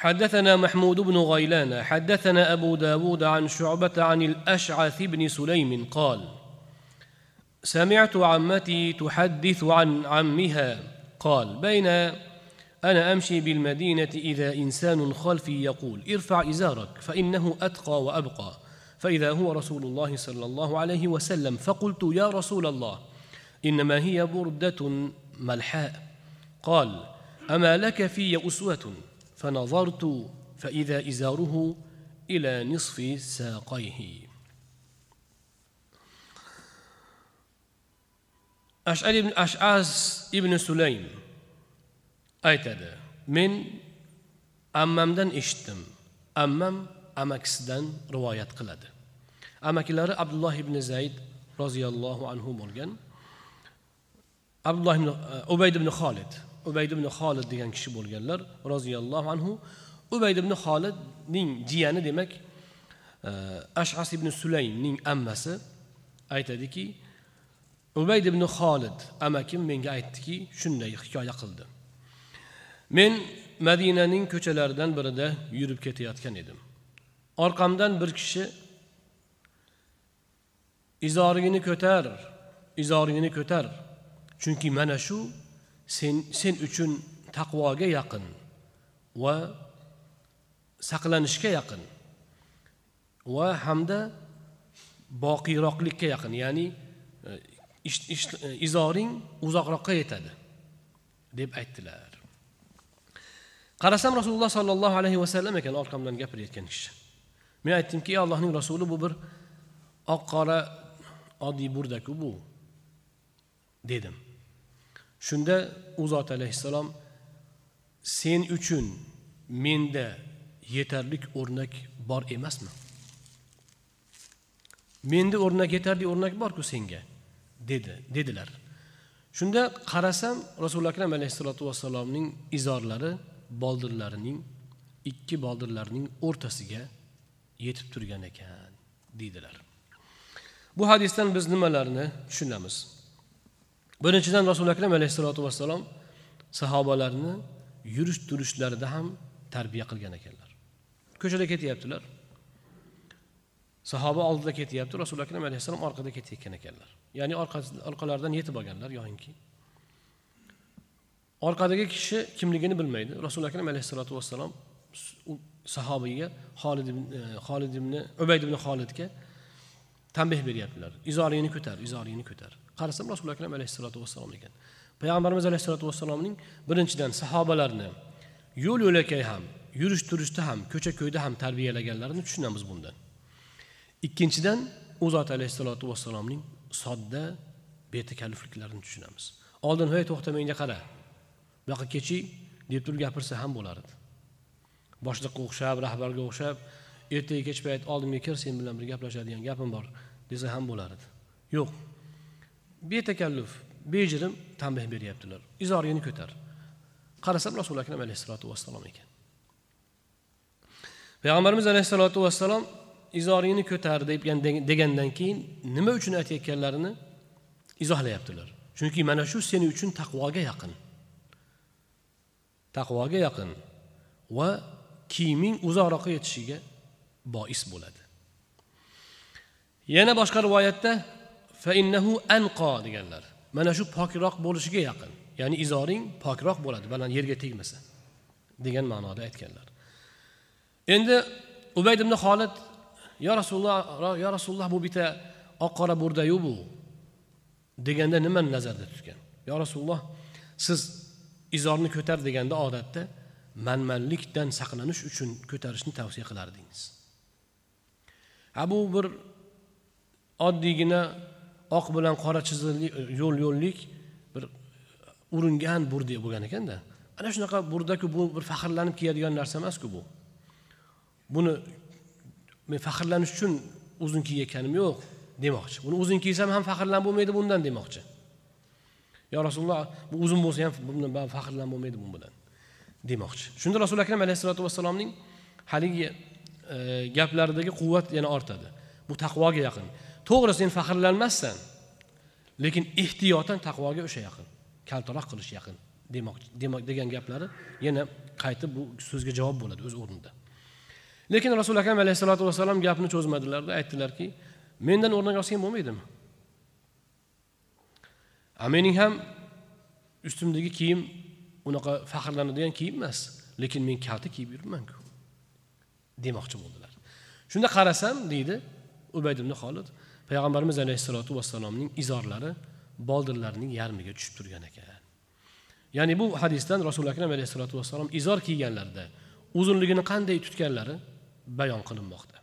حدثنا محمود بن غيلان حدثنا أبو داود عن شعبة عن الأشعث بن سليم قال سمعت عمتي تحدث عن عمها. قال بين أنا أمشي بالمدينة إذا إنسان خلفي يقول ارفع إزارك فإنه أتقى وأبقى. فإذا هو رسول الله صلى الله عليه وسلم فقلت يا رسول الله إنما هي بردة ملحاء. قال أما لك في أسوة؟ فنظرت فإذا إزاره إلى نصف ساقيه. أشعر ابن أشعاس ابن سليم. أيتد. من أمام دن إشتم. أمام أمكس دن رواية قلد. أمك أمكلار عبد الله بن زيد رضي الله عنه مولغن عبد الله بن عبيد بن خالد. Ubayd ibn xolid degan kishi bo'lganlar roziyallohu anhu. Ubayd ibn xolidning jiyani demak e, ashas ibn sulaymning ammasi aytadiki ubayd ibn xolid amakim menga aytdiki shunday hikoya qildi. Men madinaning ko'chalaridan birida yurib ketayotgan edim. Orqamdan bir kishi izoringni ko'tar izoringni ko'tar chunki mana shu sen sen uchun taqvoga yaqin va saqlanishga yaqin va hamda boqiyroqlikka yaqin ya'ni e, e, izoring uzoqroqqa yetadi deb aytdilar. Qarasam rasululloh sollallohu alayhi vasallam ekan orqamdan gapirayotgan kishi. Men aytdimki ey allohning rasuli bu bir oq qora oddiy burdaku bu dedim. Shunda u zot alayhissalom sen uchun menda yetarlik o'rnak bor emasmi? Menda o'rnak yetarli o'rnak borku senga? Dedi dedilar. Shunda qarasam rasuli akram alayhissalotu vassalomning izorlari boldirlarining ikki boldirlarining o'rtasiga yetib turgan ekan deydilar. Bu hadisdan biz nimalarni tushunamiz? Birinchidan rasuli akram alayhissalotu vassalom sahobalarni yurish turishlarida ham tarbiya qilgan ekanlar. Ko'chada ketyaptilar. Sahoba oldida ketyapti rasuli akram alayhissalom orqada ketayotgan ekanlar. Ya'ni orqalaridan yetib olganlar yoyinki. Orqadagi kishi kimligini bilmaydi. Rasuli akram alayhissalotu vassalom sahobiyga xolid ibn e, xolid ibn ubayd ibn xolidga tanbeh beryaptilar. Izoringni ko'tar izoringni ko'tar. Qarasam rasuli akram alayhissalotu vassalom ekan. Payg'ambarimiz alayhissalotu vassalomning birinchidan sahobalarni yo'l yo'lakay ham yurish turishda ham ko'cha ko'yda ham tarbiyalaganlarini tushunamiz bundan. Ikkinchidan u zot alayhissalotu vassalomning sodda betakallufliklarini tushunamiz. Oldin hey to'xta menga qara. Bu yoqqa deb turib gapirsa ham bo'lar edi boshliqqa o'xshab rahbarga o'xshab ertaga kech payt oldimga kir sen bilan bir gaplashadigan gapim bor desa ham bo'lar edi yo'q. Betakalluf bejirim tanbeh beryaptilar. Izoringni ko'tar. Qarasam rasuli akram alayhissalotu vassalom ekan. Payg'ambarimiz alayhissalotu vassalom izoringni ko'tar degan degandan keyin nima uchun aytayotganlarini izohlayaptilar. Chunki mana shu seni uchun taqvoga yaqin. Taqvoga yaqin va kiyiming uzoqroqqa yetishiga bois bo'ladi. Yana boshqa rivoyatda fainnahu anqo deganlar. Mana shu pokroq bo'lishiga yaqin. Ya'ni izoring pokroq bo'ladi baland yerga tegmasa degan ma'noda aytganlar. Endi ubayd ibn xolid yo rasululloh yo rasululloh bu bitta oq qora burdayu bu deganda nimani nazarda tutgan? Yo rasululloh siz izorni ko'tar deganda odatda manmanlikdan saqlanish uchun ko'tarishni tavsiya qilardingiz. Ha bu bir oddiygina oq bilan qora chizili yo'l yo'llik bir uringan burda bo'lgan ekanda. Ana shunaqa burdaku bu bir faxrlanib kiyadigan narsa emasku bu. Buni men faxrlanish uchun uzun kiyayotganim yo'q demoqchi. Buni uzun kiysam ham faxrlanib bo'lmaydi bundan demoqchi. Yo rasululloh bu uzun bo'lsa ham bundan faxrlanib bo'lmaydi bu bilan demoqchi. Shunda rasuli akram alayhissalotu vassalomning haligi e, gaplaridagi quvvat yana ortadi. Bu taqvoga yaqin. To'g'ri sen faxrlanmassan. Lekin ehtiyotan taqvoga o'sha yaqin. Kaltaroq qilish yaqin. Demoqchi demak degan gaplari yana qaytib bu so'zga javob bo'ladi o'z o'rnida. Lekin rasuli akram alayhissalotu vassalom gapni cho'zmadilarda aytdilarki mendan o'rnak olsang bo'lmaydimi? A mening ham ustimdagi kiyim unaqa faxrlanadigan kiyim emas lekin men kalta kiyib yuribmanku demoqchi bo'ldilar. Shunda qarasam deydi ubayd ibn xolid payg'ambarimiz alayhissalotu vassalomning izorlari boldirlarining yarmiga tushib turgan ekan. Ya'ni bu hadisdan rasuli akram alayhissalotu vassalom izor kiyganlarida uzunligini qanday tutganlari bayon qilinmoqda.